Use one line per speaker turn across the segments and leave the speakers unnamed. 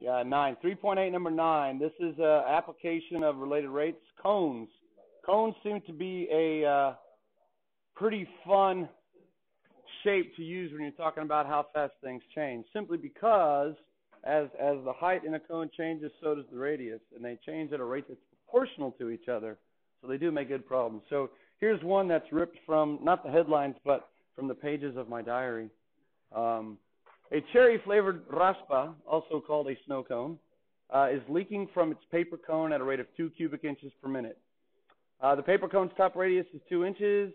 Yeah, nine. 3.8, number nine. This is a application of related rates. Cones. Cones seem to be a uh, pretty fun shape to use when you're talking about how fast things change. Simply because as as the height in a cone changes, so does the radius, and they change at a rate that's proportional to each other. So they do make good problems. So here's one that's ripped from not the headlines, but from the pages of my diary. Um, a cherry-flavored raspa, also called a snow cone, uh, is leaking from its paper cone at a rate of 2 cubic inches per minute. Uh, the paper cone's top radius is 2 inches,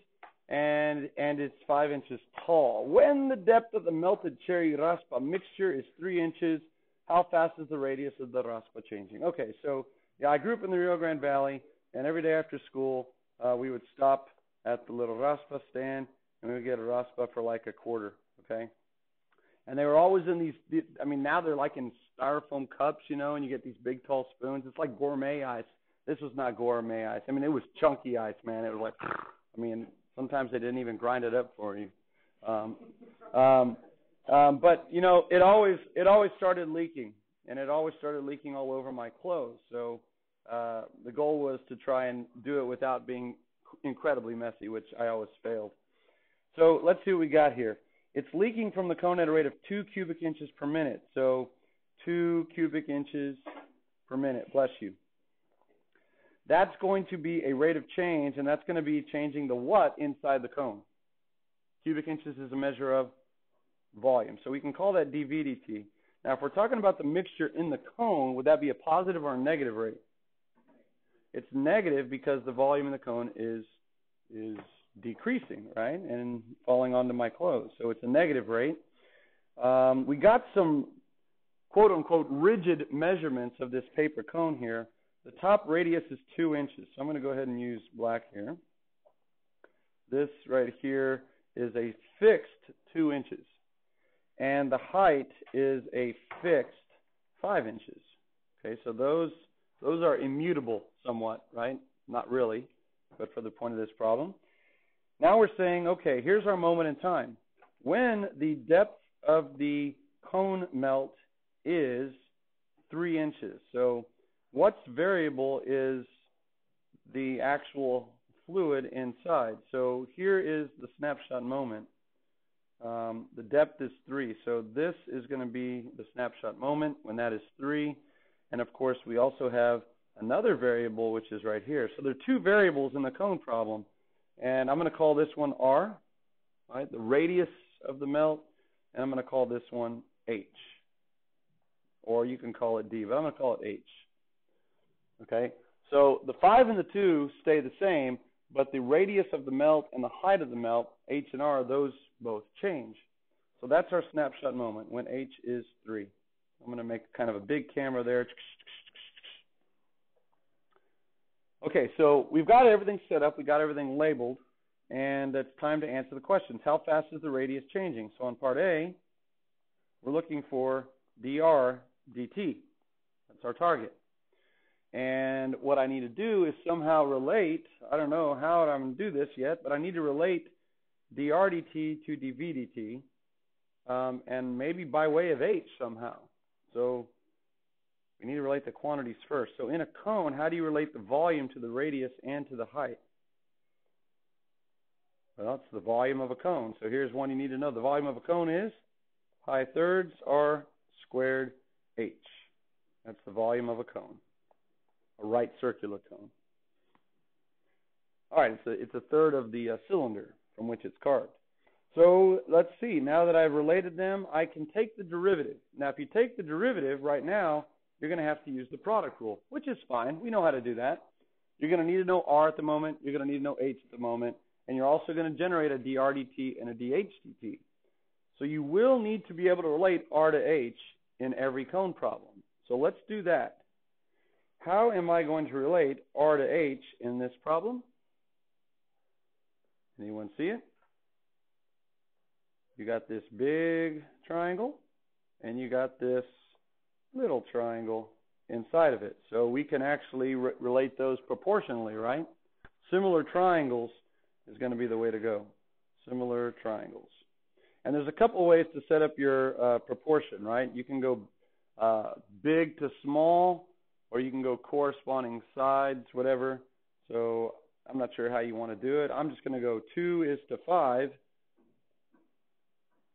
and, and it's 5 inches tall. When the depth of the melted cherry raspa mixture is 3 inches, how fast is the radius of the raspa changing? Okay, so yeah, I grew up in the Rio Grande Valley, and every day after school, uh, we would stop at the little raspa stand, and we would get a raspa for like a quarter, okay? And they were always in these. I mean, now they're like in styrofoam cups, you know, and you get these big tall spoons. It's like gourmet ice. This was not gourmet ice. I mean, it was chunky ice, man. It was like, I mean, sometimes they didn't even grind it up for you. Um, um, um, but you know, it always it always started leaking, and it always started leaking all over my clothes. So uh, the goal was to try and do it without being incredibly messy, which I always failed. So let's see what we got here. It's leaking from the cone at a rate of 2 cubic inches per minute. So 2 cubic inches per minute. Bless you. That's going to be a rate of change, and that's going to be changing the what inside the cone. Cubic inches is a measure of volume. So we can call that dV Now, if we're talking about the mixture in the cone, would that be a positive or a negative rate? It's negative because the volume in the cone is is decreasing, right, and falling onto my clothes. So it's a negative rate. Um, we got some quote unquote rigid measurements of this paper cone here. The top radius is two inches, so I'm going to go ahead and use black here. This right here is a fixed two inches, and the height is a fixed five inches. Okay, so those those are immutable somewhat, right? Not really, but for the point of this problem. Now we're saying, okay, here's our moment in time. When the depth of the cone melt is three inches. So what's variable is the actual fluid inside. So here is the snapshot moment. Um, the depth is three. So this is going to be the snapshot moment when that is three. And of course, we also have another variable, which is right here. So there are two variables in the cone problem. And I'm going to call this one R, right, the radius of the melt, and I'm going to call this one H. Or you can call it D, but I'm going to call it H. Okay? So the 5 and the 2 stay the same, but the radius of the melt and the height of the melt, H and R, those both change. So that's our snapshot moment when H is 3. I'm going to make kind of a big camera there. Okay, so we've got everything set up, we've got everything labeled, and it's time to answer the questions. How fast is the radius changing? So on part A, we're looking for dr dt. That's our target. And what I need to do is somehow relate, I don't know how I'm going to do this yet, but I need to relate dr dt to dv dt, um, and maybe by way of h somehow. So we need to relate the quantities first. So in a cone, how do you relate the volume to the radius and to the height? Well, it's the volume of a cone. So here's one you need to know. The volume of a cone is pi thirds r squared h. That's the volume of a cone, a right circular cone. All right, it's a, it's a third of the uh, cylinder from which it's carved. So let's see. Now that I've related them, I can take the derivative. Now, if you take the derivative right now, you're going to have to use the product rule, which is fine. We know how to do that. You're going to need to know R at the moment. You're going to need to know H at the moment. And you're also going to generate a drdt and a dhdt. So you will need to be able to relate R to H in every cone problem. So let's do that. How am I going to relate R to H in this problem? Anyone see it? You got this big triangle, and you got this triangle inside of it. So we can actually re relate those proportionally, right? Similar triangles is going to be the way to go. Similar triangles. And there's a couple ways to set up your uh, proportion, right? You can go uh, big to small, or you can go corresponding sides, whatever. So I'm not sure how you want to do it. I'm just going to go 2 is to 5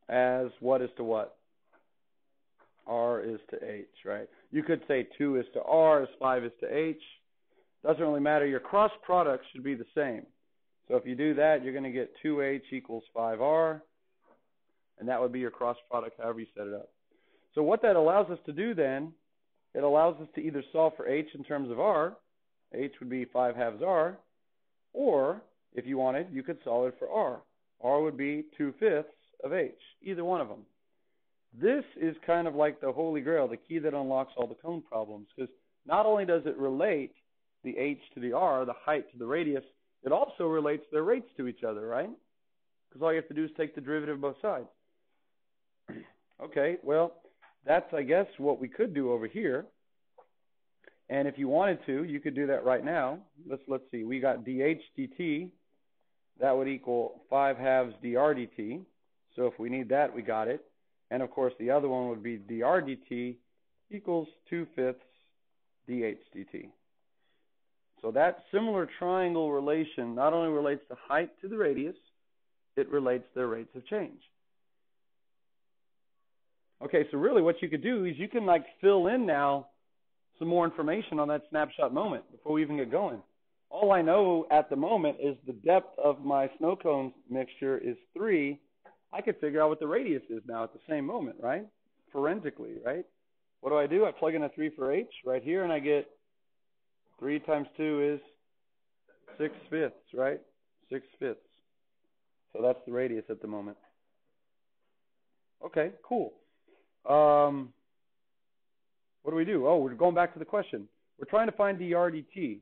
as what is to what? R is to H, right? You could say 2 is to R as 5 is to H. Doesn't really matter. Your cross product should be the same. So if you do that, you're going to get 2H equals 5R, and that would be your cross product however you set it up. So what that allows us to do then, it allows us to either solve for H in terms of R, H would be 5 halves R, or if you wanted, you could solve it for R. R would be 2 fifths of H, either one of them. This is kind of like the holy grail, the key that unlocks all the cone problems, because not only does it relate the h to the r, the height to the radius, it also relates their rates to each other, right? Because all you have to do is take the derivative of both sides. okay, well, that's, I guess, what we could do over here. And if you wanted to, you could do that right now. Let's let's see. We got dh dt. That would equal 5 halves dr dt. So if we need that, we got it. And of course, the other one would be dr dt equals 2 fifths dh dt. So that similar triangle relation not only relates the height to the radius, it relates their rates of change. Okay, so really what you could do is you can like fill in now some more information on that snapshot moment before we even get going. All I know at the moment is the depth of my snow cone mixture is 3. I could figure out what the radius is now at the same moment, right? Forensically, right? What do I do? I plug in a 3 for H right here and I get 3 times 2 is 6 fifths, right? 6 fifths. So that's the radius at the moment. Okay, cool. Um, what do we do? Oh, we're going back to the question. We're trying to find dr dt.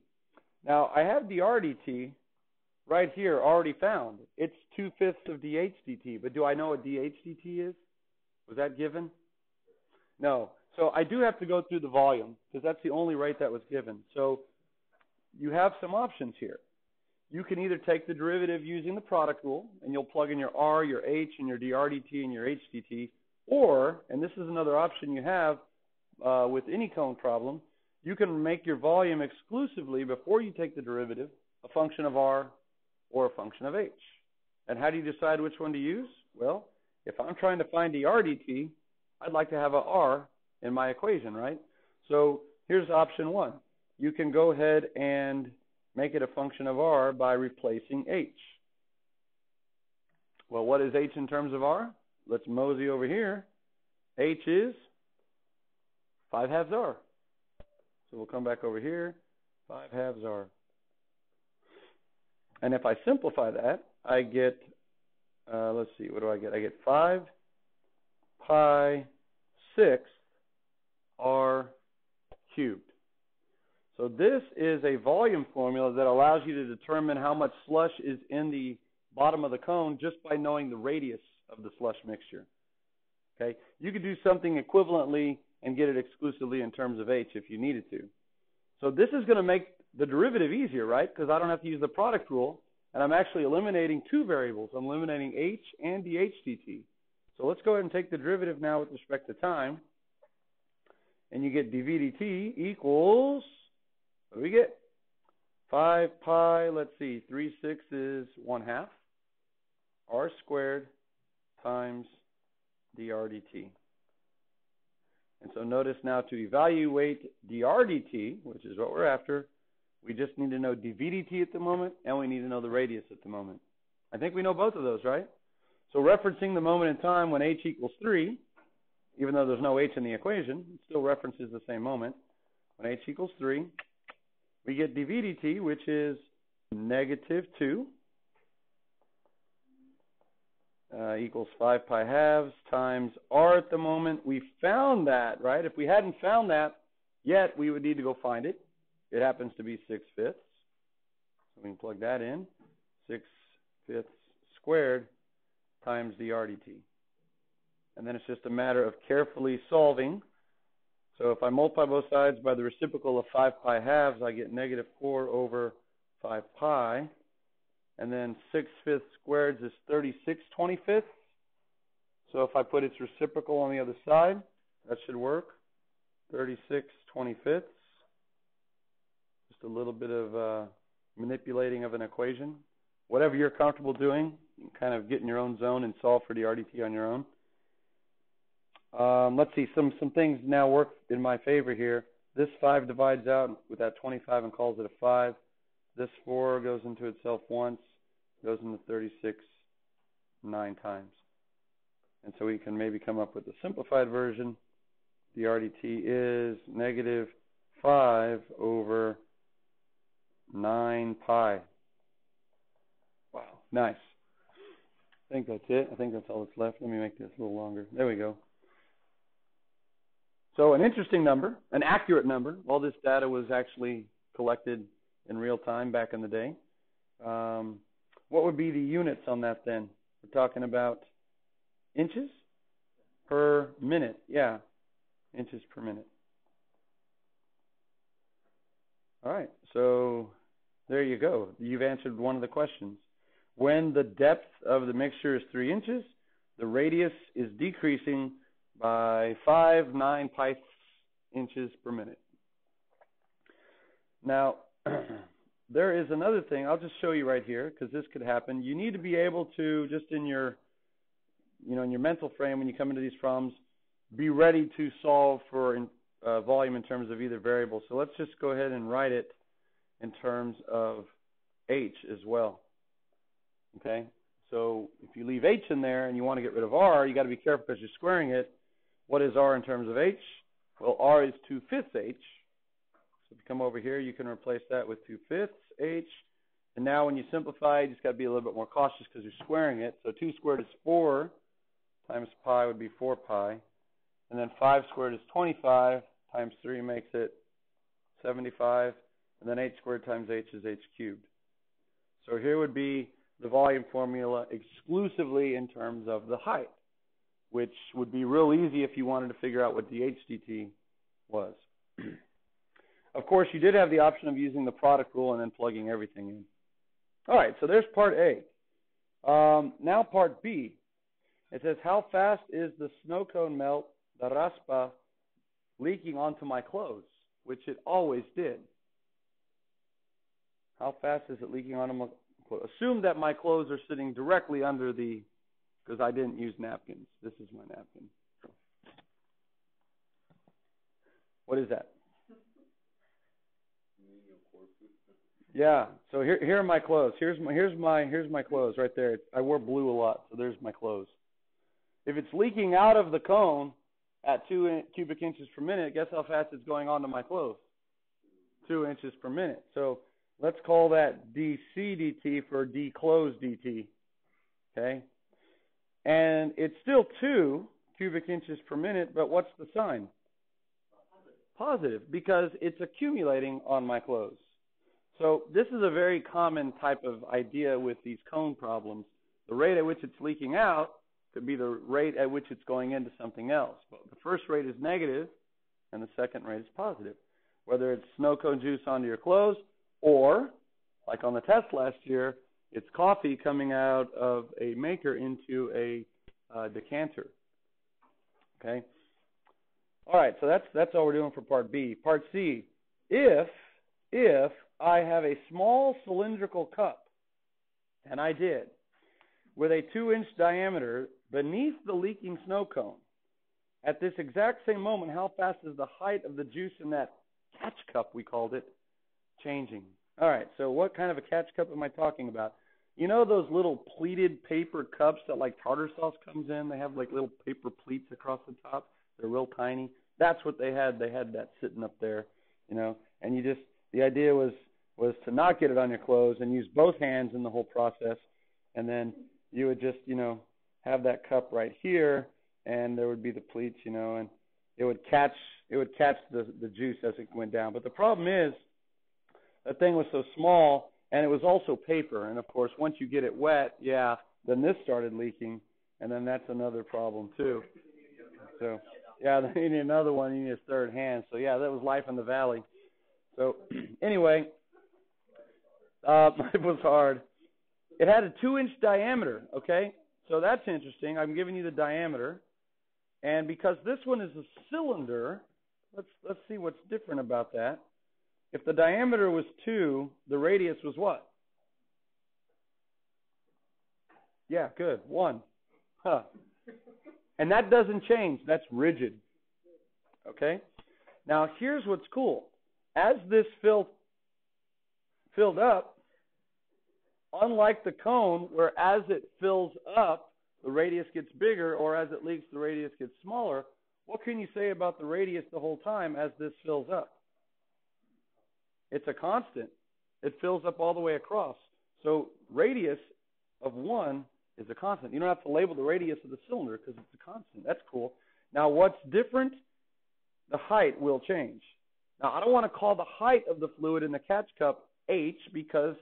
Now, I have dr dt right here already found. It's 2 fifths of dh dt, but do I know what dh dt is? Was that given? No. So I do have to go through the volume because that's the only rate that was given. So you have some options here. You can either take the derivative using the product rule, and you'll plug in your r, your h, and your dr dt and your h dt, or, and this is another option you have uh, with any cone problem, you can make your volume exclusively before you take the derivative a function of r or a function of h. And how do you decide which one to use? Well, if I'm trying to find dr dt, I'd like to have a r in my equation, right? So here's option one. You can go ahead and make it a function of r by replacing h. Well, what is h in terms of r? Let's mosey over here. h is 5 halves r. So we'll come back over here. 5 halves r. And if I simplify that, I get, uh, let's see, what do I get? I get 5 pi 6 r cubed. So this is a volume formula that allows you to determine how much slush is in the bottom of the cone just by knowing the radius of the slush mixture. Okay, you could do something equivalently and get it exclusively in terms of H if you needed to. So this is going to make the derivative easier, right? Because I don't have to use the product rule, and I'm actually eliminating two variables. I'm eliminating H and dh dt. So let's go ahead and take the derivative now with respect to time. And you get dVdt equals, what do we get? 5 pi, let's see, 3 sixths is 1 half, r squared times dr dt. And so notice now to evaluate dr dt, which is what we're after, we just need to know dv dt at the moment, and we need to know the radius at the moment. I think we know both of those, right? So referencing the moment in time when h equals 3, even though there's no h in the equation, it still references the same moment. When h equals 3, we get dv dt, which is negative 2 uh, equals 5 pi halves times r at the moment. We found that, right? If we hadn't found that yet, we would need to go find it. It happens to be 6 fifths. So we can plug that in. 6 fifths squared times dr dt. And then it's just a matter of carefully solving. So if I multiply both sides by the reciprocal of 5 pi halves, I get negative 4 over 5 pi and then 6 fifths squared is 36 25ths. So if I put its reciprocal on the other side, that should work. 36 25ths. Just a little bit of uh, manipulating of an equation. Whatever you're comfortable doing, you kind of get in your own zone and solve for dr dt on your own. Um, let's see, some, some things now work in my favor here. This 5 divides out with that 25 and calls it a 5. This 4 goes into itself once, goes into 36 nine times. And so we can maybe come up with a simplified version. dr dt is negative 5 over 9 pi. Wow, nice. I think that's it. I think that's all that's left. Let me make this a little longer. There we go. So an interesting number, an accurate number. All this data was actually collected in real time back in the day. Um, what would be the units on that then? We're talking about inches per minute. Yeah, inches per minute. All right, so there you go. You've answered one of the questions. When the depth of the mixture is 3 inches, the radius is decreasing by 5 9 pi inches per minute. Now, there is another thing. I'll just show you right here because this could happen. You need to be able to just in your you know in your mental frame when you come into these problems be ready to solve for uh, volume in terms of either variable. So let's just go ahead and write it in terms of h as well. Okay? So if you leave h in there and you want to get rid of r, you got to be careful because you're squaring it. What is r in terms of h? Well, r is 2 fifths h. So if you come over here, you can replace that with 2 fifths h. And now when you simplify, you just got to be a little bit more cautious because you're squaring it. So 2 squared is 4 times pi would be 4 pi. And then 5 squared is 25 times 3 makes it 75. And then h squared times h is h cubed. So here would be the volume formula exclusively in terms of the height which would be real easy if you wanted to figure out what dHdt was. of course, you did have the option of using the product rule and then plugging everything in. All right, so there's part A. Um, now part B. It says, how fast is the snow cone melt, the raspa, leaking onto my clothes, which it always did. How fast is it leaking onto my clothes? Assume that my clothes are sitting directly under the because I didn't use napkins. This is my napkin. What is that? Yeah. So here here are my clothes. Here's my here's my here's my clothes right there. I wore blue a lot, so there's my clothes. If it's leaking out of the cone at two in, cubic inches per minute, guess how fast it's going onto my clothes? Two inches per minute. So let's call that dc dt for declosed dt. Okay. And it's still 2 cubic inches per minute, but what's the sign? Positive, because it's accumulating on my clothes. So this is a very common type of idea with these cone problems. The rate at which it's leaking out could be the rate at which it's going into something else. But the first rate is negative, and the second rate is positive. Whether it's snow cone juice onto your clothes, or, like on the test last year, it's coffee coming out of a maker into a uh, decanter. Okay. All right, so that's that's all we're doing for part B. Part C, if if I have a small cylindrical cup, and I did, with a two-inch diameter beneath the leaking snow cone, at this exact same moment, how fast is the height of the juice in that catch cup, we called it, changing? All right, so what kind of a catch cup am I talking about? You know those little pleated paper cups that like tartar sauce comes in? They have like little paper pleats across the top. They're real tiny. That's what they had. They had that sitting up there, you know. And you just the idea was was to not get it on your clothes and use both hands in the whole process. And then you would just, you know, have that cup right here and there would be the pleats, you know, and it would catch it would catch the the juice as it went down. But the problem is that thing was so small and it was also paper. And of course, once you get it wet, yeah, then this started leaking, and then that's another problem too. So yeah, then you need another one. You need a third hand. So yeah, that was life in the valley. So anyway, uh, it was hard. It had a two-inch diameter. Okay, so that's interesting. I'm giving you the diameter, and because this one is a cylinder, let's let's see what's different about that. If the diameter was two, the radius was what? Yeah, good. One. Huh. And that doesn't change. That's rigid. Okay? Now here's what's cool. As this filled filled up, unlike the cone where as it fills up, the radius gets bigger, or as it leaks, the radius gets smaller, what can you say about the radius the whole time as this fills up? It's a constant. It fills up all the way across. So radius of 1 is a constant. You don't have to label the radius of the cylinder because it's a constant. That's cool. Now what's different? The height will change. Now I don't want to call the height of the fluid in the catch cup H because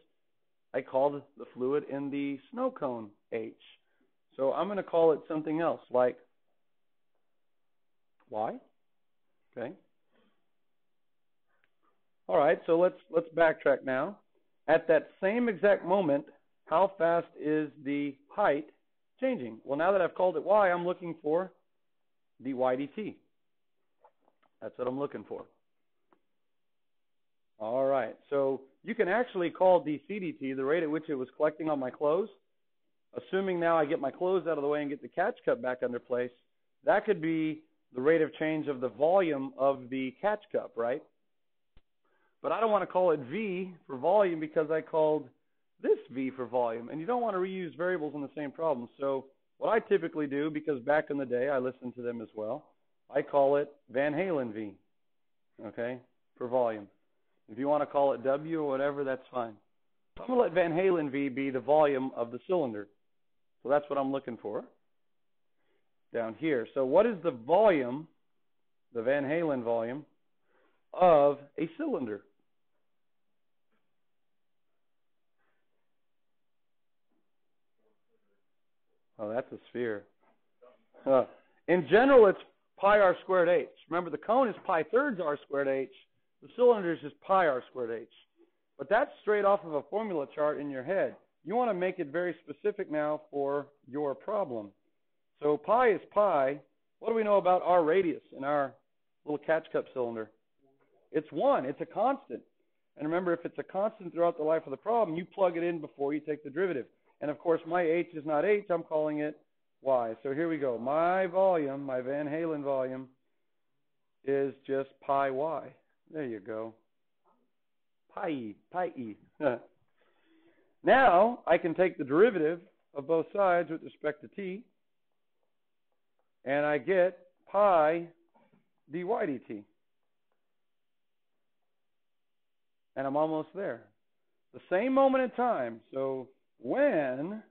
I called the fluid in the snow cone H. So I'm going to call it something else like Y. Okay. All right, so let's let's backtrack now. At that same exact moment, how fast is the height changing? Well, now that I've called it y, I'm looking for dy dt. That's what I'm looking for. All right, so you can actually call dc dt the rate at which it was collecting on my clothes. Assuming now I get my clothes out of the way and get the catch cup back under place, that could be the rate of change of the volume of the catch cup, right? But I don't want to call it V for volume because I called this V for volume. And you don't want to reuse variables in the same problem. So what I typically do, because back in the day I listened to them as well, I call it Van Halen V, okay, for volume. If you want to call it W or whatever, that's fine. I'm going to let Van Halen V be the volume of the cylinder. So that's what I'm looking for down here. So what is the volume, the Van Halen volume, of a cylinder? Oh, that's a sphere. In general, it's pi r squared h. Remember, the cone is pi thirds r squared h. The cylinder is just pi r squared h. But that's straight off of a formula chart in your head. You want to make it very specific now for your problem. So pi is pi. What do we know about our radius in our little catch cup cylinder? It's 1. It's a constant. And remember, if it's a constant throughout the life of the problem, you plug it in before you take the derivative. And of course, my h is not h, I'm calling it y. So here we go. My volume, my Van Halen volume, is just pi y. There you go. Pi pi e. now, I can take the derivative of both sides with respect to t, and I get pi dy dt. And I'm almost there. The same moment in time, so when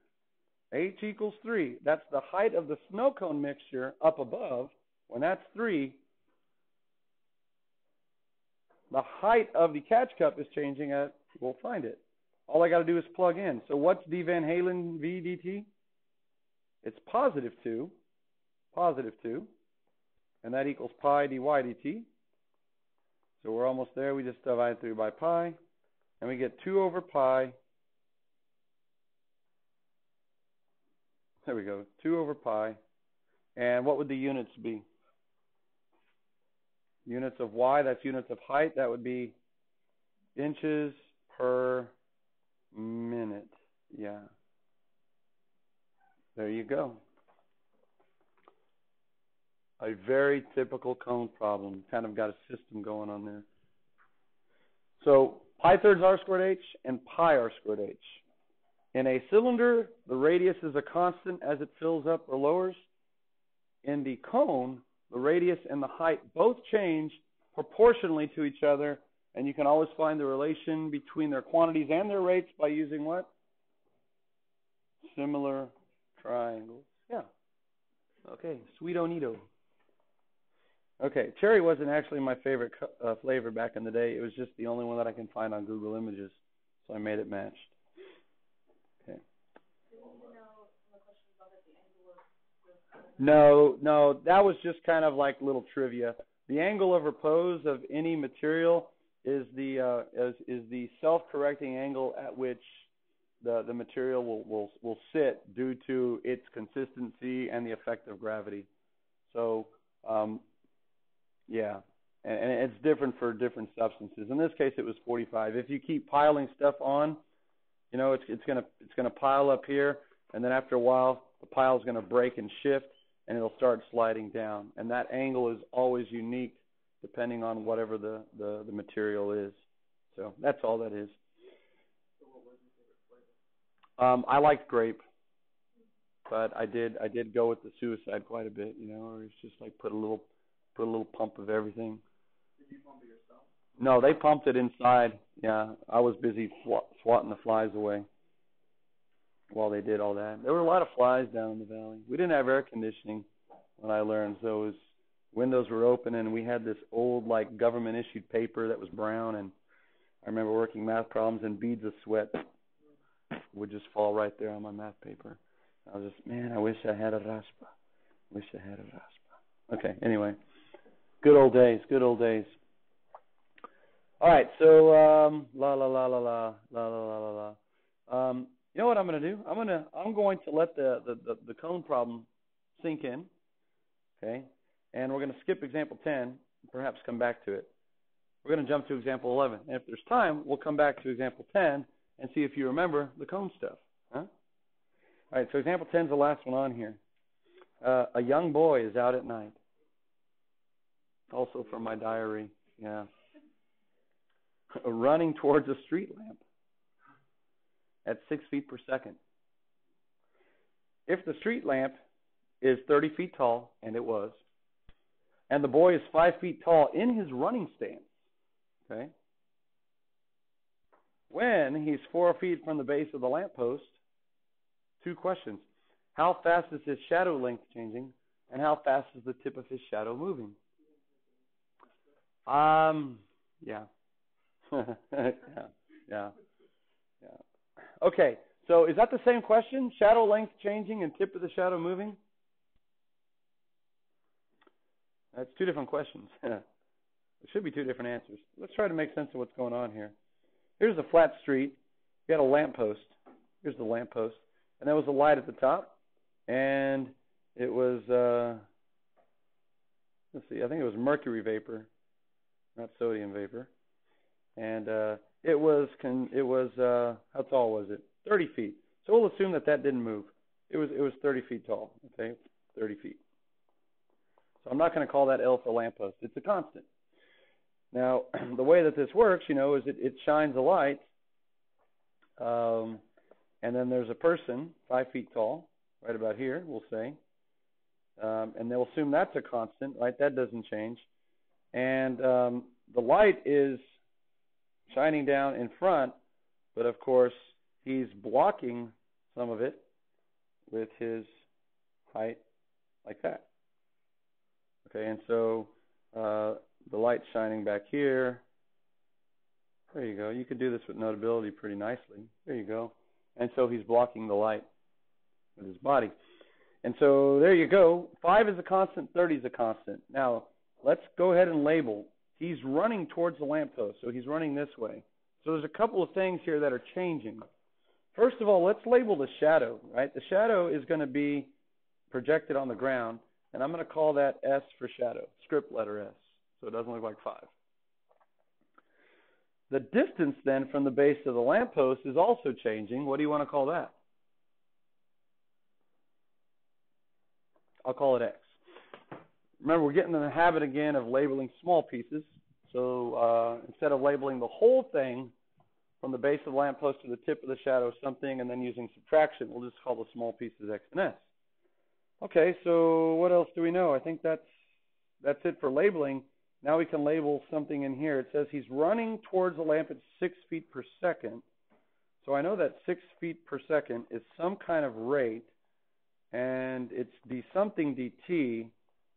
h equals 3, that's the height of the snow cone mixture up above, when that's 3, the height of the catch cup is changing at, we'll find it. All I got to do is plug in. So what's d Van Halen v dt? It's positive 2, positive 2, and that equals pi dy dt. So we're almost there. We just divide through by pi, and we get 2 over pi There we go. 2 over pi. And what would the units be? Units of y, that's units of height. That would be inches per minute. Yeah. There you go. A very typical cone problem. Kind of got a system going on there. So pi thirds r squared h and pi r squared h. In a cylinder, the radius is a constant as it fills up or lowers. In the cone, the radius and the height both change proportionally to each other, and you can always find the relation between their quantities and their rates by using what? Similar triangles. Yeah. Okay, sweet onito. Okay, cherry wasn't actually my favorite uh, flavor back in the day. It was just the only one that I can find on Google Images, so I made it matched. No, no, that was just kind of like little trivia. The angle of repose of any material is the uh, is, is the self-correcting angle at which the the material will will will sit due to its consistency and the effect of gravity. So, um, yeah. and, and it's different for different substances. In this case, it was 45. If you keep piling stuff on, you know, it's it's gonna it's gonna pile up here, and then after a while, the pile is gonna break and shift, and it'll start sliding down. And that angle is always unique, depending on whatever the the, the material is. So that's all that is. Um, I liked grape, but I did I did go with the suicide quite a bit. You know, or it's just like put a little put a little pump of everything.
Did you pump it yourself?
No, they pumped it inside. Yeah, I was busy sw- swatting the flies away while they did all that. There were a lot of flies down in the valley. We didn't have air conditioning when I learned, so it was windows were open and we had this old like government issued paper that was brown and I remember working math problems and beads of sweat would just fall right there on my math paper. I was just, man, I wish I had a raspa. Wish I had a raspa. Okay, anyway. Good old days, good old days. All right, so um la la la la la la la la la. Um you know what I'm gonna do? I'm gonna I'm going to let the, the, the, the cone problem sink in. Okay? And we're gonna skip example ten, perhaps come back to it. We're gonna jump to example eleven. And if there's time, we'll come back to example ten and see if you remember the cone stuff. Huh? All right, so example 10 is the last one on here. Uh, a young boy is out at night. Also from my diary, yeah. Running towards a street lamp at six feet per second. If the street lamp is 30 feet tall, and it was, and the boy is five feet tall in his running stance, okay, when he's four feet from the base of the lamppost, two questions. How fast is his shadow length changing? And how fast is the tip of his shadow moving? Um, yeah, yeah, yeah. Okay, so is that the same question? Shadow length changing and tip of the shadow moving? That's two different questions. it should be two different answers. Let's try to make sense of what's going on here. Here's a flat street. You got a lamppost. Here's the lamppost, and there was a light at the top, and it was uh, let's see, I think it was mercury vapor, not sodium vapor, and uh, it was it was uh, how tall was it? 30 feet. So we'll assume that that didn't move. It was it was 30 feet tall. Okay, 30 feet. So I'm not going to call that L for lamppost. It's a constant. Now, the way that this works, you know, is it, it shines a light, um, and then there's a person five feet tall, right about here, we'll say, um, and they'll assume that's a constant, right? That doesn't change, and um, the light is shining down in front, but of course he's blocking some of it with his height, like that. Okay, and so uh, the light shining back here. There you go. You could do this with notability pretty nicely. There you go. And so he's blocking the light with his body. And so there you go. 5 is a constant, 30 is a constant. Now, let's go ahead and label. He's running towards the lamppost, so he's running this way. So there's a couple of things here that are changing. First of all, let's label the shadow, right? The shadow is going to be projected on the ground, and I'm going to call that S for shadow, script letter S so it doesn't look like 5. The distance then from the base of the lamppost is also changing. What do you want to call that? I'll call it X. Remember, we're getting in the habit again of labeling small pieces. So uh, instead of labeling the whole thing from the base of the lamppost to the tip of the shadow something and then using subtraction, we'll just call the small pieces X and S. Okay, so what else do we know? I think that's that's it for labeling. Now we can label something in here. It says he's running towards the lamp at six feet per second. So I know that six feet per second is some kind of rate, and it's d something dt,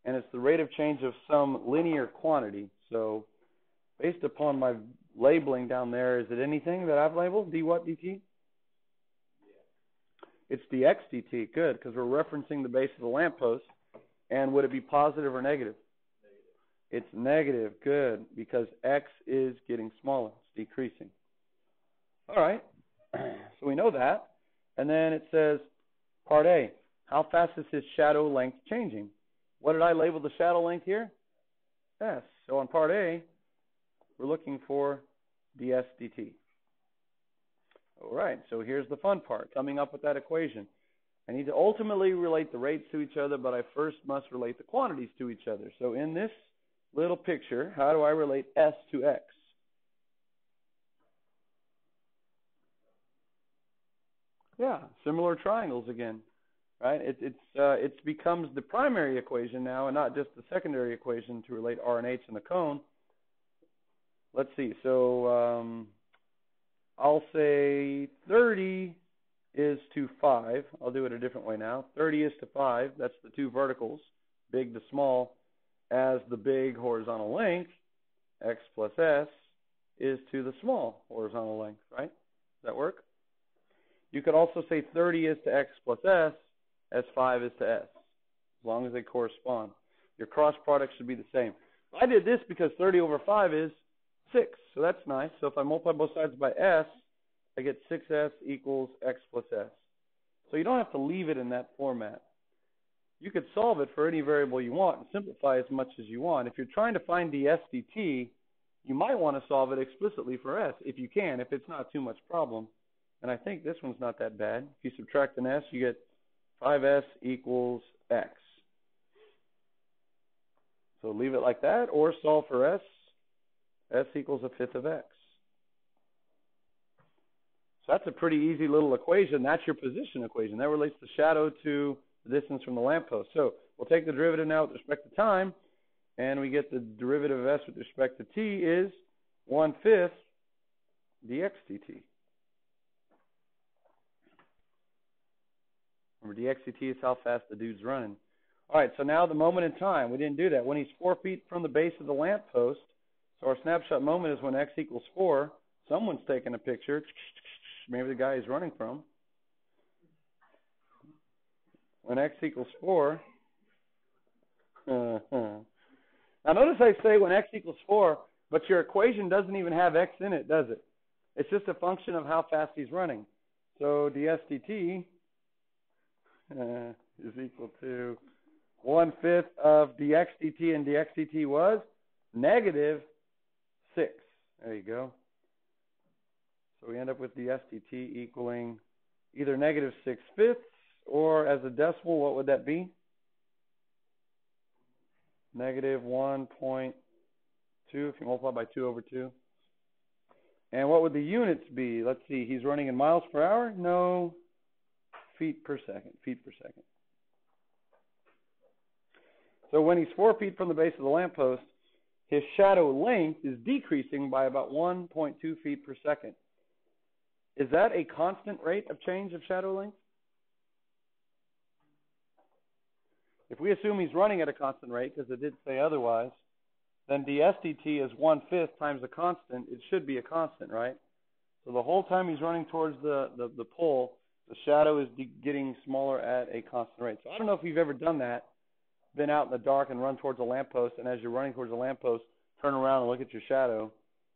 and it's the rate of change of some linear quantity. So based upon my labeling down there, is it anything that I've labeled? d what dt? It's dx dt. Good, because we're referencing the base of the lamppost. And would it be positive or negative? negative? It's negative. Good. Because x is getting smaller. It's decreasing. All right. So we know that. And then it says, part A, how fast is his shadow length changing? What did I label the shadow length here? S. So on part A, we're looking for ds dt. All right, so here's the fun part, coming up with that equation. I need to ultimately relate the rates to each other, but I first must relate the quantities to each other. So in this little picture, how do I relate s to x? Yeah, similar triangles again, right? It, it's uh, it becomes the primary equation now, and not just the secondary equation to relate r and h in the cone. Let's see. So um, I'll say 30 is to 5. I'll do it a different way now. 30 is to 5. That's the two verticals, big to small, as the big horizontal length, x plus s, is to the small horizontal length, right? Does that work? You could also say 30 is to x plus s as 5 is to s, as long as they correspond. Your cross product should be the same. I did this because 30 over 5 is 6, so that's nice. So if I multiply both sides by s, I get 6s equals x plus s. So you don't have to leave it in that format. You could solve it for any variable you want and simplify as much as you want. If you're trying to find ds dt, you might want to solve it explicitly for s, if you can, if it's not too much problem. And I think this one's not that bad. If you subtract an s, you get 5s equals x. So leave it like that, or solve for s. s equals a fifth of x. So that's a pretty easy little equation. That's your position equation. That relates the shadow to the distance from the lamppost. So we'll take the derivative now with respect to time, and we get the derivative of s with respect to t is 1 fifth dx dt. Remember, dx dt is how fast the dude's running. All right, so now the moment in time. We didn't do that. When he's four feet from the base of the lamppost, so our snapshot moment is when x equals 4. Someone's taking a picture maybe the guy he's running from. When x equals 4, now notice I say when x equals 4, but your equation doesn't even have x in it, does it? It's just a function of how fast he's running. So ds uh, is equal to one fifth of dx dt, and dx dt was negative 6. There you go. So we end up with ds dt equaling either negative 6 fifths or as a decimal, what would that be? Negative 1.2 if you multiply by 2 over 2. And what would the units be? Let's see, he's running in miles per hour? No, feet per second, feet per second. So when he's 4 feet from the base of the lamppost, his shadow length is decreasing by about 1.2 feet per second. Is that a constant rate of change of shadow length? If we assume he's running at a constant rate, because it did say otherwise, then ds dt is one-fifth times a constant. It should be a constant, right? So the whole time he's running towards the, the, the pole, the shadow is getting smaller at a constant rate. So I don't know if you've ever done that, been out in the dark and run towards a lamppost, and as you're running towards a lamppost, turn around and look at your shadow,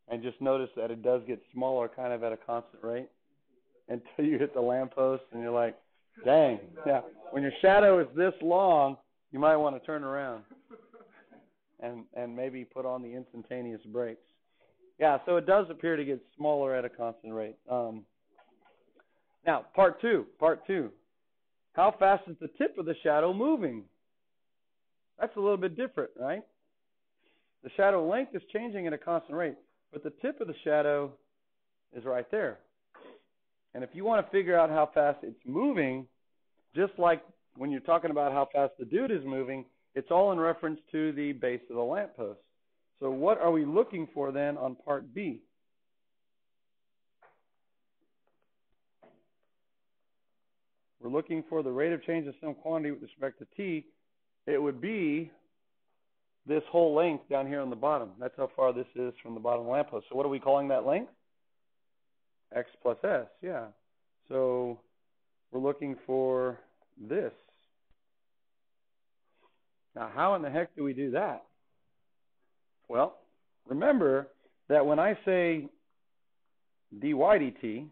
and just notice that it does get smaller kind of at a constant rate until you hit the lamppost and you're like, dang. Yeah. When your shadow is this long, you might want to turn around and and maybe put on the instantaneous brakes. Yeah, so it does appear to get smaller at a constant rate. Um, now, part two. Part two. How fast is the tip of the shadow moving? That's a little bit different, right? The shadow length is changing at a constant rate. But the tip of the shadow is right there. And if you want to figure out how fast it's moving, just like when you're talking about how fast the dude is moving, it's all in reference to the base of the lamppost. So what are we looking for then on part B? We're looking for the rate of change of some quantity with respect to t. It would be this whole length down here on the bottom. That's how far this is from the bottom lamppost. So what are we calling that length? X plus S, yeah. So we're looking for this. Now, how in the heck do we do that? Well, remember that when I say dy dt,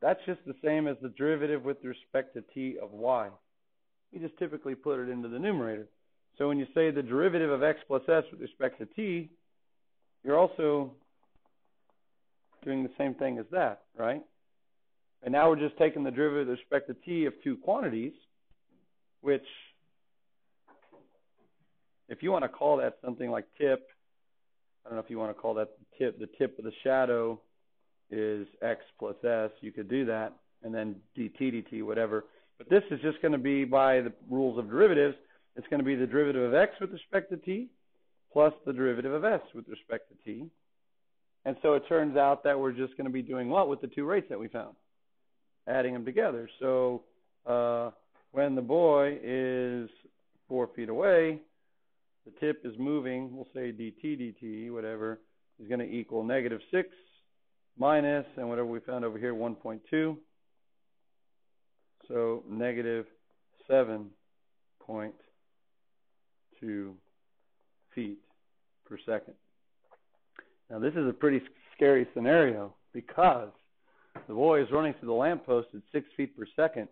that's just the same as the derivative with respect to t of y. We just typically put it into the numerator. So when you say the derivative of x plus s with respect to t, you're also doing the same thing as that, right? And now we're just taking the derivative with respect to t of two quantities, which, if you want to call that something like tip, I don't know if you want to call that the tip, the tip of the shadow is x plus s, you could do that, and then dt dt, whatever. But this is just going to be by the rules of derivatives, it's going to be the derivative of x with respect to t plus the derivative of s with respect to t. And so it turns out that we're just going to be doing what with the two rates that we found? Adding them together. So uh, when the boy is four feet away, the tip is moving, we'll say dt dt, whatever, is going to equal negative 6 minus, and whatever we found over here, 1.2. So negative 7.2 feet per second. Now this is a pretty scary scenario because the boy is running through the lamppost at 6 feet per second.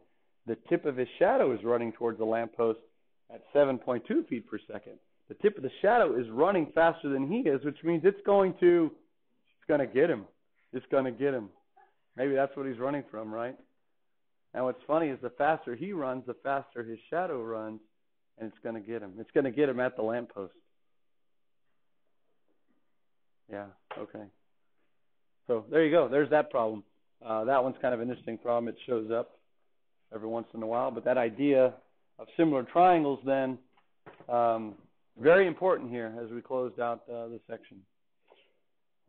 The tip of his shadow is running towards the lamppost at 7.2 feet per second. The tip of the shadow is running faster than he is, which means it's going to it's going to get him. It's going to get him. Maybe that's what he's running from, right? And what's funny is the faster he runs, the faster his shadow runs, and it's going to get him. It's going to get him at the lamppost. Yeah, okay. So there you go. There's that problem. Uh, that one's kind of an interesting problem. It shows up every once in a while. But that idea of similar triangles, then, um, very important here as we closed out uh, the section.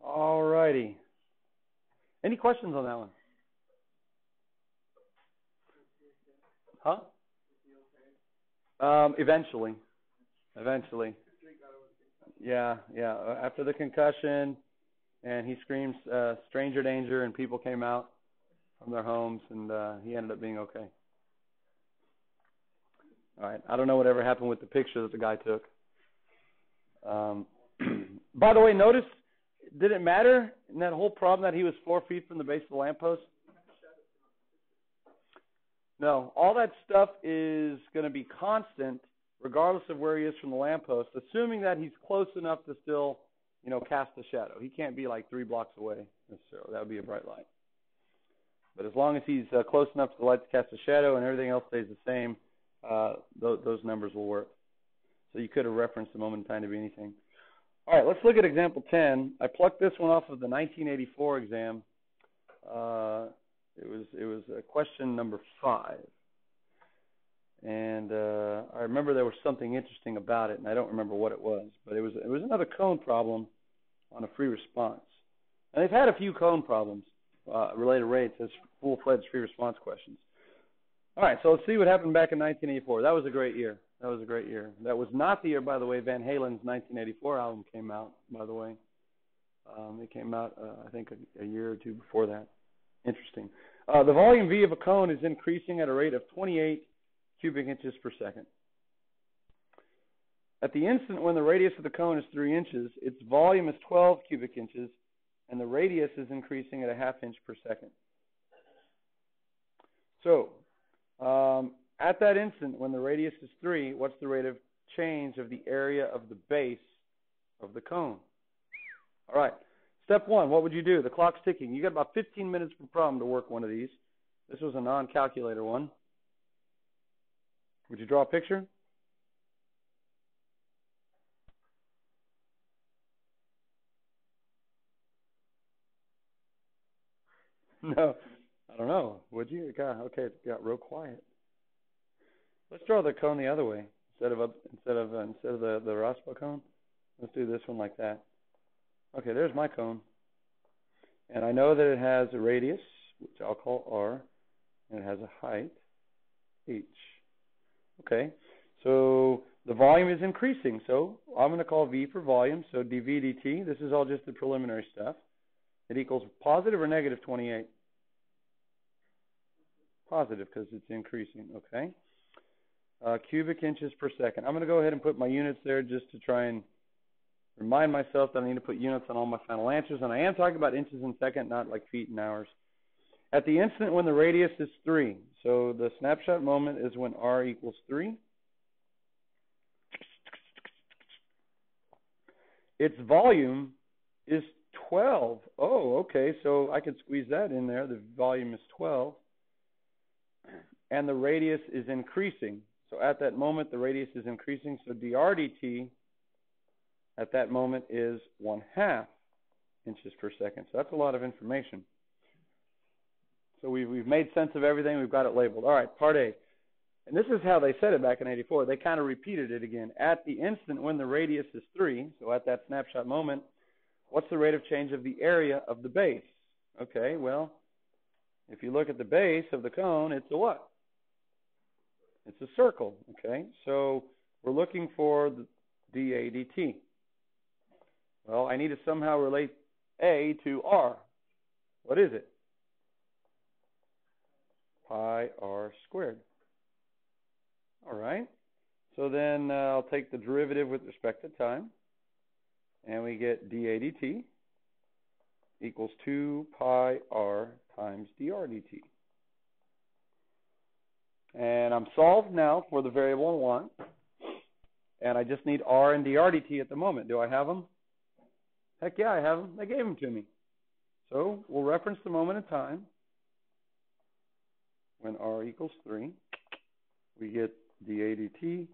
All righty. Any questions on that one? Huh? Um, eventually. Eventually. Yeah, yeah. After the concussion, and he screams uh, "stranger danger," and people came out from their homes, and uh, he ended up being okay. All right. I don't know whatever happened with the picture that the guy took. Um, by the way, notice did it matter in that whole problem that he was four feet from the base of the lamppost? No, all that stuff is going to be constant regardless of where he is from the lamppost, assuming that he's close enough to still, you know, cast a shadow. He can't be like three blocks away necessarily. That would be a bright light. But as long as he's uh, close enough to the light to cast a shadow and everything else stays the same, uh, th- those numbers will work. So you could have referenced the moment in time to be anything. All right, let's look at example 10. I plucked this one off of the 1984 exam. Uh, it was it was uh, question number five, and uh, I remember there was something interesting about it, and I don't remember what it was, but it was it was another cone problem on a free response. And they've had a few cone problems uh, related rates as full-fledged free response questions. All right, so let's see what happened back in 1984. That was a great year. That was a great year. That was not the year, by the way, Van Halen's 1984 album came out. By the way, um, it came out, uh, I think, a, a year or two before that. Interesting. Uh, the volume V of a cone is increasing at a rate of 28 cubic inches per second. At the instant when the radius of the cone is 3 inches, its volume is 12 cubic inches, and the radius is increasing at a half inch per second. So, um, at that instant, when the radius is 3, what's the rate of change of the area of the base of the cone? All right. Step one, what would you do? The clock's ticking. You got about 15 minutes per problem to work one of these. This was a non-calculator one. Would you draw a picture? No, I don't know. Would you? Okay, it got real quiet. Let's draw the cone the other way instead of up, instead of uh, instead of the the Rospo cone. Let's do this one like that. Okay, there's my cone, and I know that it has a radius, which I'll call r, and it has a height, h. Okay, so the volume is increasing, so I'm going to call v for volume. So dv dt. This is all just the preliminary stuff. It equals positive or negative 28. Positive because it's increasing. Okay uh, cubic inches per second. I'm going to go ahead and put my units there just to try and remind myself that I need to put units on all my final answers. And I am talking about inches in second, not like feet and hours. At the instant when the radius is 3, so the snapshot moment is when r equals 3. its volume is 12. Oh, okay, so I can squeeze that in there. The volume is 12. And the radius is increasing. So at that moment, the radius is increasing. So dr dt at that moment is 1 half inches per second. So that's a lot of information. So we've, we've made sense of everything. We've got it labeled. All right, part A. And this is how they said it back in 84. They kind of repeated it again. At the instant when the radius is 3, so at that snapshot moment, what's the rate of change of the area of the base? Okay, well, if you look at the base of the cone, it's a what? It's a circle, okay? So we're looking for the dA dt. Well, I need to somehow relate A to R. What is it? Pi r squared. All right. So then uh, I'll take the derivative with respect to time, and we get dA dt equals 2 pi r times dr dt. And I'm solved now for the variable I want, and I just need r and dr dt at the moment. Do I have them? Heck yeah, I have them. They gave them to me. So we'll reference the moment in time when r equals 3. We get dA dt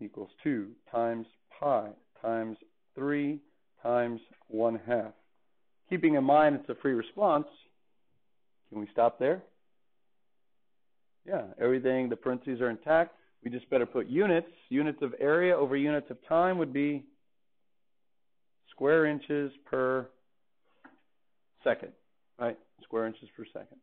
equals 2 times pi times 3 times 1 half. Keeping in mind it's a free response, can we stop there? Yeah, everything, the parentheses are intact. We just better put units. Units of area over units of time would be square inches per second, right? Square inches per second.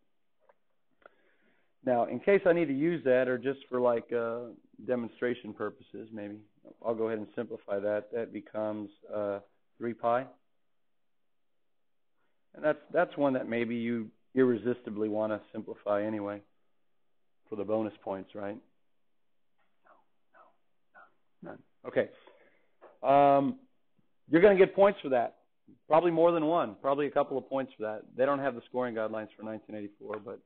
Now, in case I need to use that, or just for like uh, demonstration purposes, maybe I'll go ahead and simplify that. That becomes uh, 3 pi, and that's that's one that maybe you irresistibly want to simplify anyway for the bonus points, right? No, no, no, none. Okay. Um, you're going to get points for that. Probably more than one. Probably a couple of points for that. They don't have the scoring guidelines for 1984, but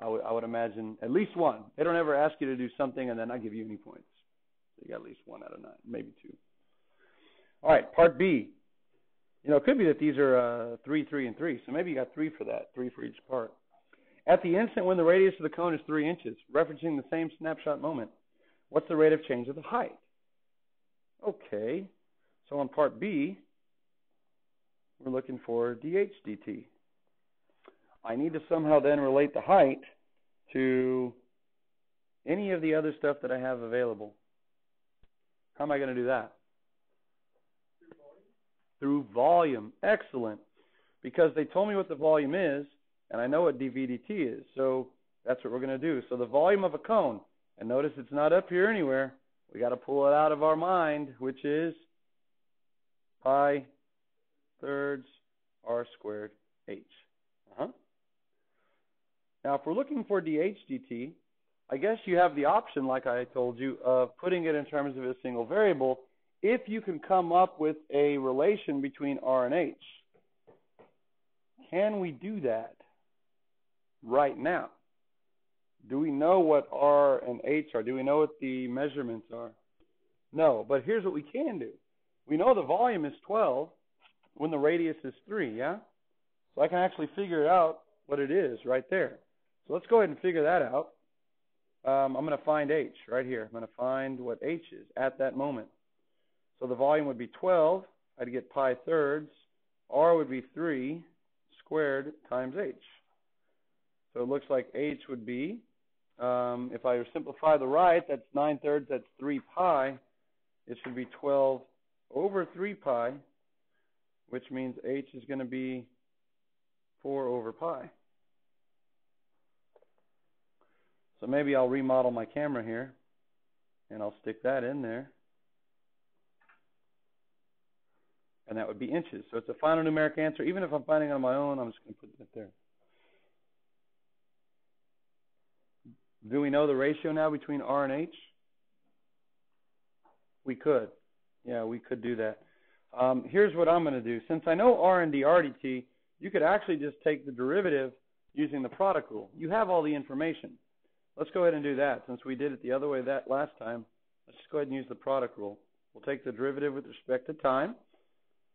I would I would imagine at least one. They don't ever ask you to do something and then not give you any points. So you got at least one out of nine, maybe two. All right, part B. You know, it could be that these are uh, three, three, and three. So maybe you got three for that, three for each part. At the instant when the radius of the cone is three inches, referencing the same snapshot moment, what's the rate of change of the height? Okay, so on part B, we're looking for dH dt. I need to somehow then relate the height to any of the other stuff that I have available. How am I going to do that? Through volume. Excellent. Because they told me what the volume is, and I know what dVdt is. So that's what we're going to do. So the volume of a cone, and notice it's not up here anywhere. We got to pull it out of our mind, which is pi thirds r squared h. Uh-huh. Now, if we're looking for dHdt, I guess you have the option, like I told you, of putting it in terms of a single variable if you can come up with a relation between R and H. Can we do that right now? Do we know what R and H are? Do we know what the measurements are? No, but here's what we can do. We know the volume is 12 when the radius is 3, yeah? So I can actually figure out what it is right there. So let's go ahead and figure that out. Um, I'm going to find h right here. I'm going to find what h is at that moment. So the volume would be 12. I'd get pi thirds. R would be 3 squared times h. So it looks like h would be, um, if I simplify the right, that's 9 thirds, that's 3 pi. It should be 12 over 3 pi, which means h is going to be 4 over pi. So maybe I'll remodel my camera here and I'll stick that in there. And that would be inches. So it's a final numeric answer. Even if I'm finding it on my own, I'm just going to put that there. Do we know the ratio now between R and H? We could. Yeah, we could do that. Um, here's what I'm going to do. Since I know R and dRdt, you could actually just take the derivative using the product rule. You have all the information. Let's go ahead and do that. Since we did it the other way that last time, let's just go ahead and use the product rule. We'll take the derivative with respect to time.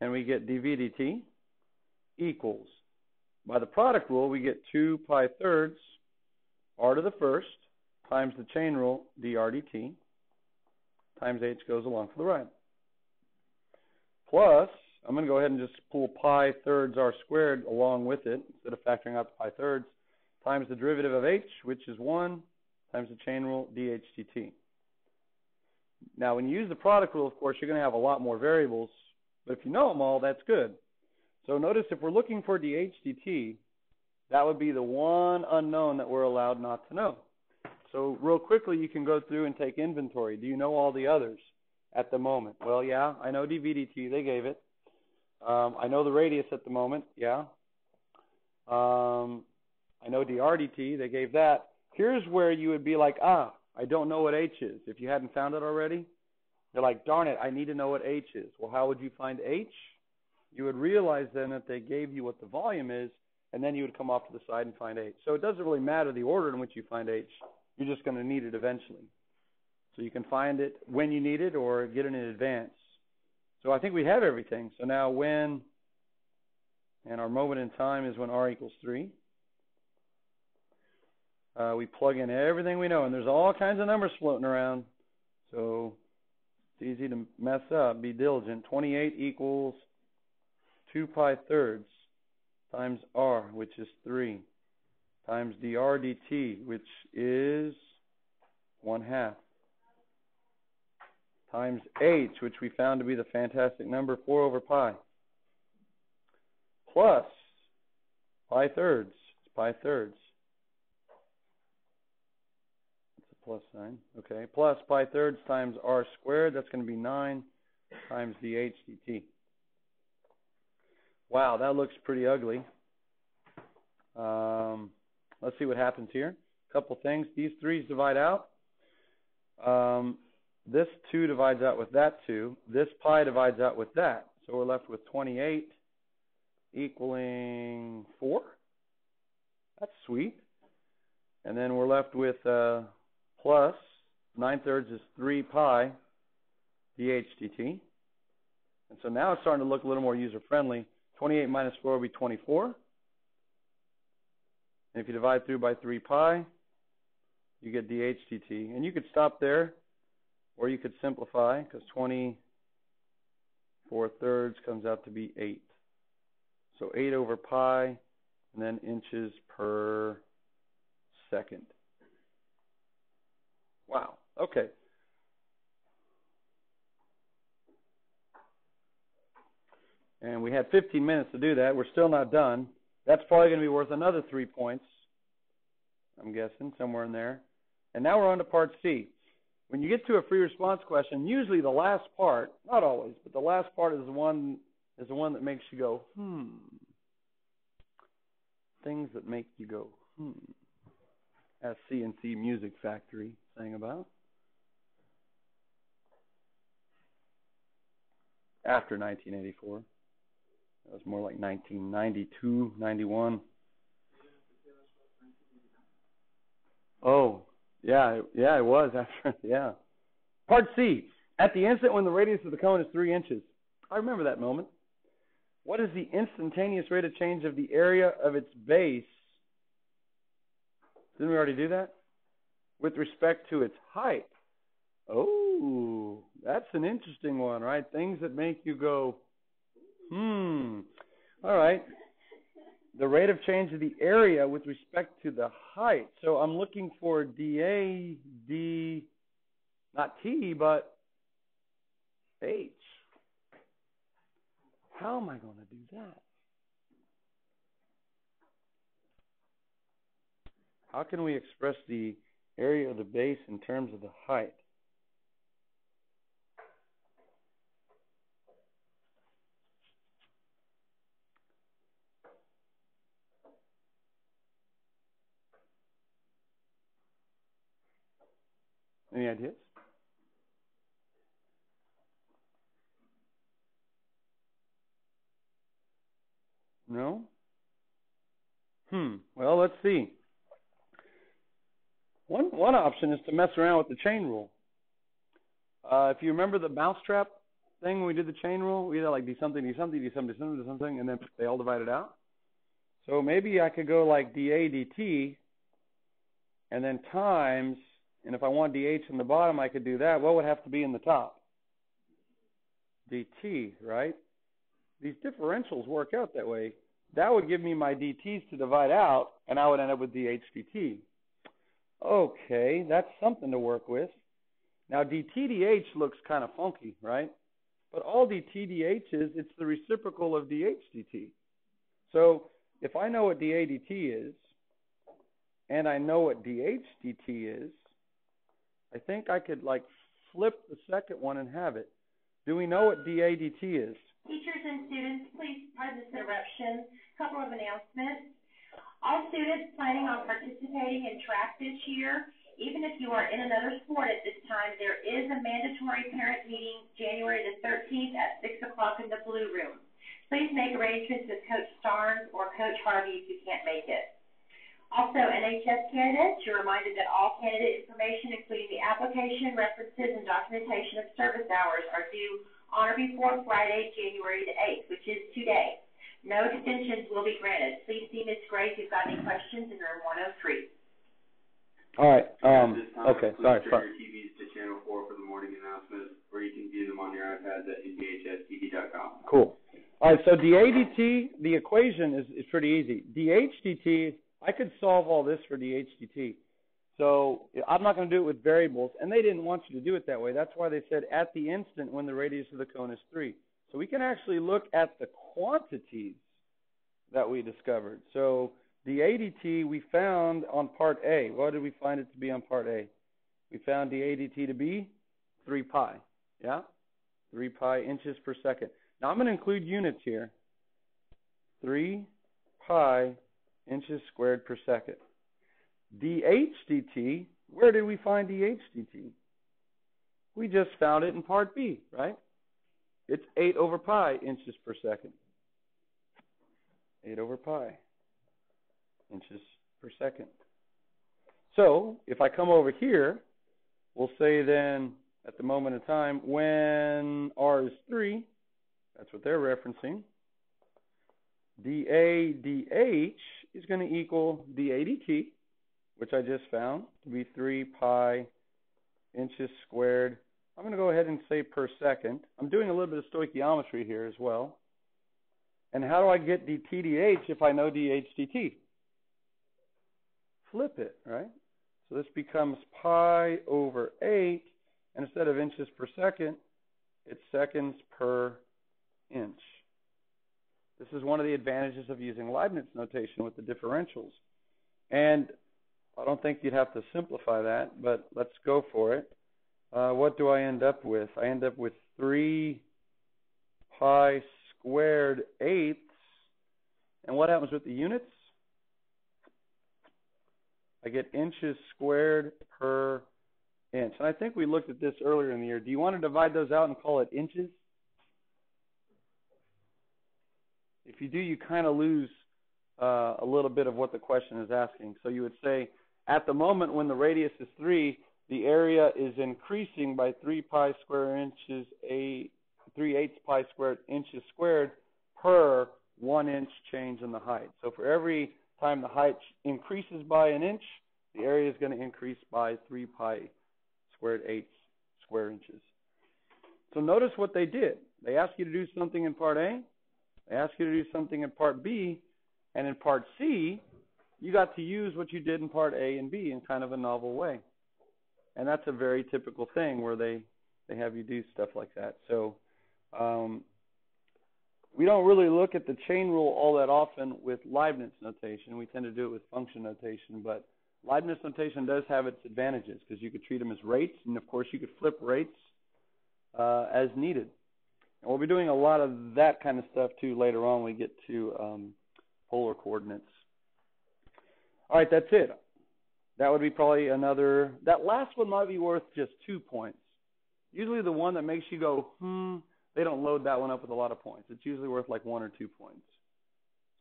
and we get dv dt equals, by the product rule, we get 2 pi thirds r to the first times the chain rule drdt, times h goes along for the ride. Plus, I'm going to go ahead and just pull pi thirds r squared along with it, instead of factoring out the pi thirds, times the derivative of h, which is 1, times the chain rule dhdt. Now, when you use the product rule, of course, you're going to have a lot more variables, but if you know them all, that's good. So notice if we're looking for dh dt, that would be the one unknown that we're allowed not to know. So real quickly, you can go through and take inventory. Do you know all the others at the moment? Well, yeah, I know DVDT, they gave it. Um, I know the radius at the moment, yeah. Um, I know DRDT, they gave that. Here's where you would be like, ah, I don't know what h is. If you hadn't found it already, you're like, darn it, I need to know what h is. Well, how would you find h? You would realize then that they gave you what the volume is, and then you would come off to the side and find h. So it doesn't really matter the order in which you find h. You're just going to need it eventually. So you can find it when you need it or get it in advance. So I think we have everything. So now when, and our moment in time is when r equals 3. Uh, we plug in everything we know, and there's all kinds of numbers floating around. So it's easy to mess up. Be diligent. 28 equals 2 pi thirds times r, which is 3, times dr dt, which is 1 half, times h, which we found to be the fantastic number 4 over pi, plus pi thirds, it's pi thirds. It's a plus sign, okay, plus pi thirds times r squared, that's going to be 9 times dh dt. Wow, that looks pretty ugly. Um, let's see what happens here. A couple things. These threes divide out. Um, this 2 divides out with that 2. This pi divides out with that. So we're left with 28 equaling 4. That's sweet. And then we're left with uh, plus 9 thirds is 3 pi dh dt. And so now it's starting to look a little more user friendly. 28 minus 4 will be 24. And if you divide through by 3 pi, you get dh dt. And you could stop there, or you could simplify, because 24 thirds comes out to be 8. So 8 over pi, and then inches per second. Wow. Okay. And we had 15 minutes to do that. We're still not done. That's probably going to be worth another three points, I'm guessing, somewhere in there. And now we're on to part C. When you get to a free response question, usually the last part, not always, but the last part is the one is the one that makes you go, hmm. Things that make you go, hmm. As C+C Music Factory sang about. After 1984. That was more like 1992, 91. Oh, yeah, yeah, it was after, yeah. Part C. At the instant when the radius of the cone is three inches. I remember that moment. What is the instantaneous rate of change of the area of its base? Didn't we already do that? With respect to its height. Oh, that's an interesting one, right? Things that make you go, Hmm. All right. The rate of change of the area with respect to the height. So I'm looking for dA, D, not T, but H. How am I going to do that? How can we express the area of the base in terms of the height? Any ideas? No? Hmm. Well, let's see. One one option is to mess around with the chain rule. Uh, if you remember the mousetrap thing when we did the chain rule? We had like d something, d something, d something, d something, d something, and then they all divided out. So maybe I could go like dA dt, and then times, and if I want dH in the bottom, I could do that. What would have to be in the top? dt, right? These differentials work out that way. That would give me my dt's to divide out, and I would end up with dH dt. Okay, that's something to work with. Now dTdH looks kind of funky, right? But all dTdH is, it's the reciprocal of dH dt. So if I know what dA dt is, and I know what dH dt is, I think I could like flip the second one and have it. Do we know what DADT is?
Teachers and students, please pardon this interruption. A couple of announcements. All students planning on participating in track this year even if you are in another sport at this time, there is a mandatory parent meeting January the 13th at 6 o'clock in the Blue Room. Please make arrangements with Coach Starnes or Coach Harvey if you can't make it. Also, NHS candidates, you're reminded that all candidate information, application, references, and documentation of service hours, are due on or before Friday, January the 8th, which is today. No extensions will be granted. Please see Ms. Gray if you've got any questions in room 103.
All right. Um,
time,
okay.
please
Sorry.
turn
sorry.
your TVs to channel four for the morning announcements, or you can view them on your iPads at nphstv.com.
Cool. All right. So dAdt, the equation is, is pretty easy. dHdt, I could solve all this for dHdt. So I'm not going to do it with variables, and they didn't want you to do it that way. That's why they said at the instant when the radius of the cone is three. So we can actually look at the quantities that we discovered. So dA dt we found on part A. What did we find it to be on part A? We found dA dt to be 3 pi. Yeah? 3 pi inches per second. Now I'm going to include units here. 3 pi inches squared per second. dHdt, where did we find dHdt? We just found it in part B, right? It's 8 over pi inches per second. 8 over pi inches per second. So if I come over here, we'll say then at the moment of time when r is 3, that's what they're referencing, dA dH is going to equal dA dt, which I just found to be 3 pi inches squared. I'm going to go ahead and say per second. I'm doing a little bit of stoichiometry here as well. And how do I get dt dH if I know dH dt? Flip it, right? So this becomes pi over 8, and instead of inches per second, it's seconds per inch. This is one of the advantages of using Leibniz notation with the differentials. And I don't think you'd have to simplify that, but let's go for it. Uh, what do I end up with? I end up with 3 pi squared eighths. And what happens with the units? I get inches squared per inch. And I think we looked at this earlier in the year. Do you want to divide those out and call it inches? If you do, you kind of lose uh, a little bit of what the question is asking. So you would say, at the moment when the radius is 3, the area is increasing by 3 pi square inches, a 3 eighths pi squared inches squared per 1 inch change in the height. So for every time the height increases by an inch, the area is going to increase by 3 pi squared eighths square inches. So notice what they did. They asked you to do something in part A, they asked you to do something in part B, and in part C, you got to use what you did in part A and B in kind of a novel way. And that's a very typical thing where they, they have you do stuff like that. So um, we don't really look at the chain rule all that often with Leibniz notation. We tend to do it with function notation, but Leibniz notation does have its advantages because you could treat them as rates, and of course you could flip rates uh, as needed. And we'll be doing a lot of that kind of stuff too later on when we get to um, polar coordinates. All right, that's it. That would be probably another. That last one might be worth just two points. Usually, the one that makes you go, hmm, they don't load that one up with a lot of points. It's usually worth like one or two points.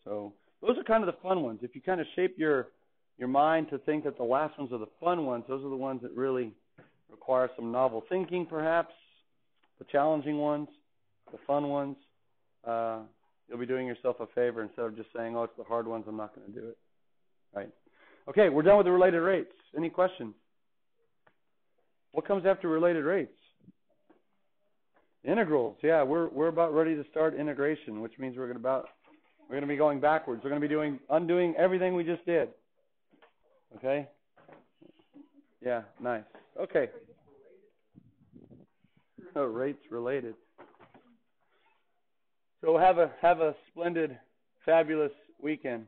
So those are kind of the fun ones. If you kind of shape your your mind to think that the last ones are the fun ones, those are the ones that really require some novel thinking, perhaps the challenging ones. the fun ones, uh, you'll be doing yourself a favor instead of just saying, "Oh, it's the hard ones. I'm not going to do it." Right. Okay, we're done with the related rates. Any questions? What comes after related rates? Integrals. Yeah, we're we're about ready to start integration, which means we're going to about we're going to be going backwards. We're going to be doing undoing everything we just did. Okay? Yeah, nice. Okay. Oh, rates related. So have a have a splendid, fabulous weekend.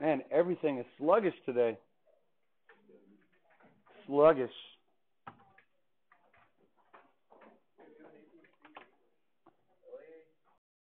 Man, everything is sluggish today. Sluggish.